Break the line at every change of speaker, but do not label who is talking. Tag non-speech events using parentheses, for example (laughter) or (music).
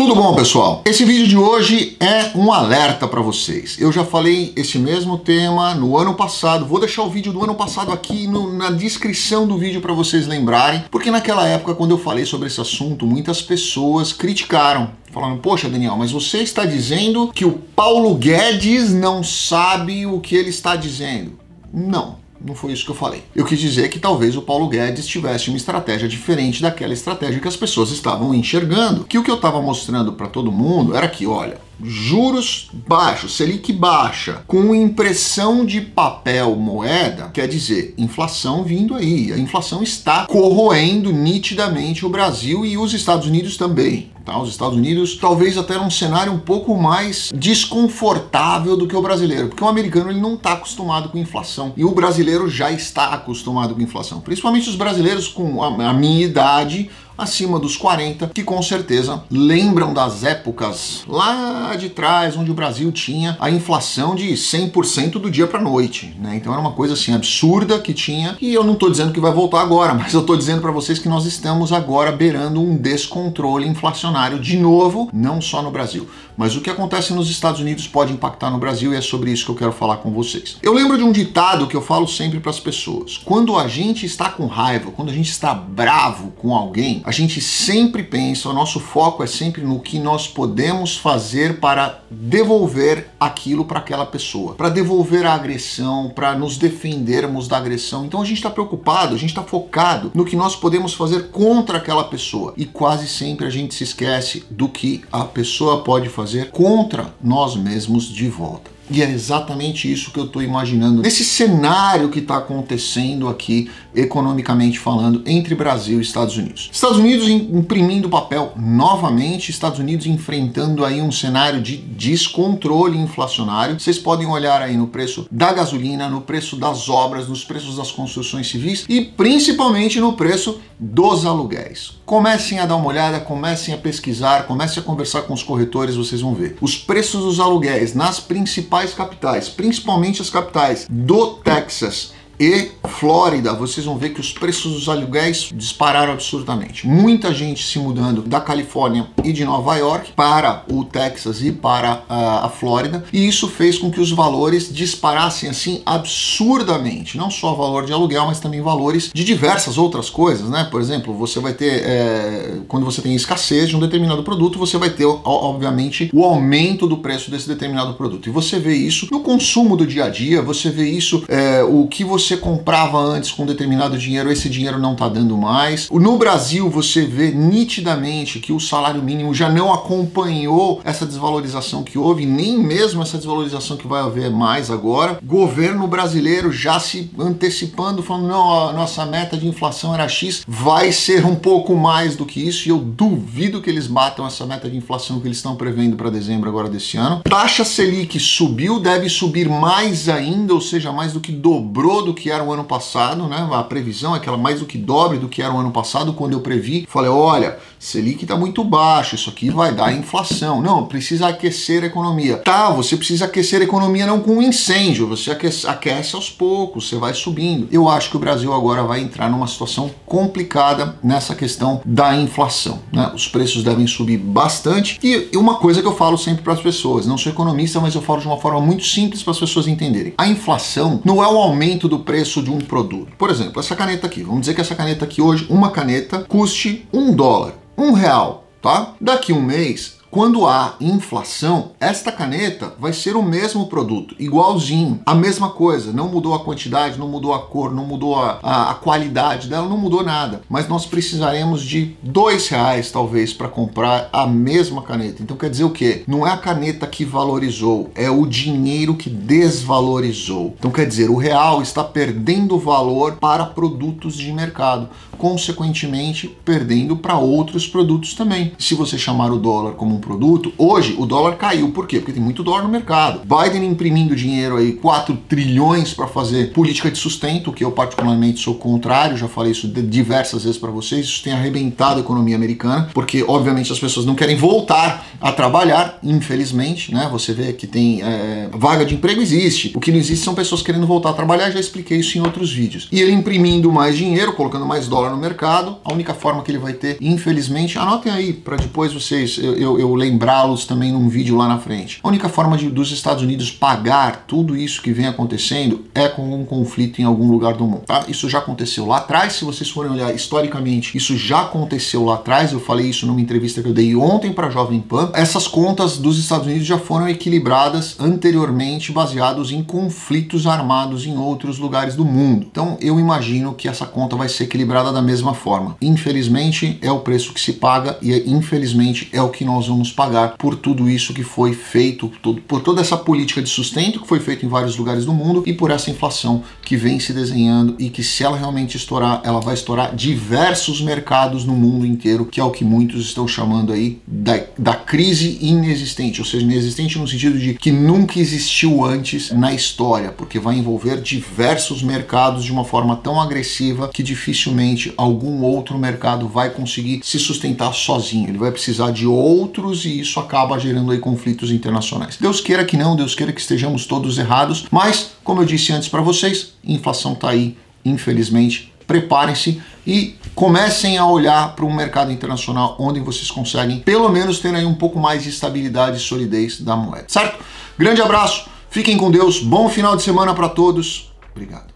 Tudo bom, pessoal? Esse vídeo de hoje é um alerta para vocês. Eu já falei esse mesmo tema no ano passado. Vou deixar o vídeo do ano passado aqui no, na descrição do vídeo para vocês lembrarem, porque naquela época, quando eu falei sobre esse assunto, muitas pessoas criticaram falando, poxa, Daniel, mas você está dizendo que o Paulo Guedes não sabe o que ele está dizendo. Não. Não foi isso que eu falei. Eu quis dizer que talvez o Paulo Guedes tivesse uma estratégia diferente daquela estratégia que as pessoas estavam enxergando. Que o que eu estava mostrando para todo mundo era que, olha, juros baixos, Selic baixa, com impressão de papel moeda, quer dizer, inflação vindo aí. A inflação está corroendo nitidamente o Brasil e os Estados Unidos também. Tá? Os Estados Unidos talvez até num cenário um pouco mais desconfortável do que o brasileiro, porque o americano ele não está acostumado com inflação e o brasileiro já está acostumado com inflação. Principalmente os brasileiros com a, a minha idade acima dos 40, que com certeza lembram das épocas lá de trás, onde o Brasil tinha a inflação de 100% do dia para noite, né? Então era uma coisa assim absurda que tinha, e eu não estou dizendo que vai voltar agora, (laughs) mas eu estou dizendo para vocês que nós estamos agora beirando um descontrole inflacionário de novo, não só no Brasil, mas o que acontece nos Estados Unidos pode impactar no Brasil e é sobre isso que eu quero falar com vocês. Eu lembro de um ditado que eu falo sempre para as pessoas: quando a gente está com raiva, quando a gente está bravo com alguém, a gente sempre pensa, o nosso foco é sempre no que nós podemos fazer para devolver aquilo para aquela pessoa, para devolver a agressão, para nos defendermos da agressão. Então a gente está preocupado, a gente está focado no que nós podemos fazer contra aquela pessoa e quase sempre a gente se esquece do que a pessoa pode fazer contra nós mesmos de volta. E é exatamente isso que eu estou imaginando nesse cenário que está acontecendo aqui, economicamente falando, entre Brasil e Estados Unidos. Estados Unidos imprimindo papel novamente, Estados Unidos enfrentando aí um cenário de descontrole inflacionário. Vocês podem olhar aí no preço da gasolina, no preço das obras, nos preços das construções civis e principalmente no preço dos aluguéis. Comecem a dar uma olhada, comecem a pesquisar, comecem a conversar com os corretores, vocês vão ver. Os preços dos aluguéis nas principais capitais, principalmente as capitais do Texas, e Flórida, vocês vão ver que os preços dos aluguéis dispararam absurdamente. Muita gente se mudando da Califórnia e de Nova York para o Texas e para a, a Flórida, e isso fez com que os valores disparassem assim absurdamente. Não só valor de aluguel, mas também valores de diversas outras coisas, né? Por exemplo, você vai ter, é, quando você tem escassez de um determinado produto, você vai ter, obviamente, o aumento do preço desse determinado produto. E você vê isso no consumo do dia a dia, você vê isso, é, o que você você comprava antes com determinado dinheiro, esse dinheiro não está dando mais. No Brasil, você vê nitidamente que o salário mínimo já não acompanhou essa desvalorização que houve, nem mesmo essa desvalorização que vai haver mais agora. Governo brasileiro já se antecipando, falando: não, a nossa meta de inflação era X, vai ser um pouco mais do que isso, e eu duvido que eles batam essa meta de inflação que eles estão prevendo para dezembro agora desse ano. Taxa Selic subiu, deve subir mais ainda, ou seja, mais do que dobrou do que que era o ano passado, né? A previsão é que ela mais do que dobre do que era o ano passado, quando eu previ, falei, olha, Selic está muito baixo, isso aqui vai dar inflação. Não, precisa aquecer a economia. Tá, você precisa aquecer a economia não com um incêndio, você aquece, aquece aos poucos, você vai subindo. Eu acho que o Brasil agora vai entrar numa situação complicada nessa questão da inflação. Né? Os preços devem subir bastante. E uma coisa que eu falo sempre para as pessoas, não sou economista, mas eu falo de uma forma muito simples para as pessoas entenderem. A inflação não é o aumento do preço de um produto. Por exemplo, essa caneta aqui. Vamos dizer que essa caneta aqui hoje, uma caneta, custe um dólar um real, tá? Daqui um mês quando há inflação, esta caneta vai ser o mesmo produto, igualzinho, a mesma coisa, não mudou a quantidade, não mudou a cor, não mudou a, a, a qualidade dela, não mudou nada. Mas nós precisaremos de dois reais talvez para comprar a mesma caneta. Então quer dizer o quê? Não é a caneta que valorizou, é o dinheiro que desvalorizou. Então quer dizer, o real está perdendo valor para produtos de mercado, consequentemente perdendo para outros produtos também. Se você chamar o dólar como produto, hoje o dólar caiu. Por quê? Porque tem muito dólar no mercado. Biden imprimindo dinheiro aí, 4 trilhões para fazer política de sustento, que eu particularmente sou contrário, já falei isso diversas vezes para vocês. Isso tem arrebentado a economia americana, porque obviamente as pessoas não querem voltar a trabalhar, infelizmente, né? Você vê que tem é, vaga de emprego existe. O que não existe são pessoas querendo voltar a trabalhar, já expliquei isso em outros vídeos. E ele imprimindo mais dinheiro, colocando mais dólar no mercado, a única forma que ele vai ter, infelizmente, anotem aí para depois vocês, eu, eu, eu eu lembrá-los também num vídeo lá na frente. A única forma de, dos Estados Unidos pagar tudo isso que vem acontecendo é com um conflito em algum lugar do mundo, tá? Isso já aconteceu lá atrás, se vocês forem olhar historicamente, isso já aconteceu lá atrás, eu falei isso numa entrevista que eu dei ontem para Jovem Pan. Essas contas dos Estados Unidos já foram equilibradas anteriormente baseados em conflitos armados em outros lugares do mundo. Então eu imagino que essa conta vai ser equilibrada da mesma forma. Infelizmente é o preço que se paga e infelizmente é o que nós vamos pagar por tudo isso que foi feito, por toda essa política de sustento que foi feita em vários lugares do mundo e por essa inflação que vem se desenhando e que se ela realmente estourar, ela vai estourar diversos mercados no mundo inteiro, que é o que muitos estão chamando aí da, da crise inexistente, ou seja, inexistente no sentido de que nunca existiu antes na história, porque vai envolver diversos mercados de uma forma tão agressiva que dificilmente algum outro mercado vai conseguir se sustentar sozinho. Ele vai precisar de outros e isso acaba gerando aí conflitos internacionais. Deus queira que não, Deus queira que estejamos todos errados, mas como eu disse antes para vocês, inflação está aí, infelizmente. Preparem-se e comecem a olhar para um mercado internacional onde vocês conseguem pelo menos ter aí um pouco mais de estabilidade e solidez da moeda, certo? Grande abraço, fiquem com Deus, bom final de semana para todos. Obrigado.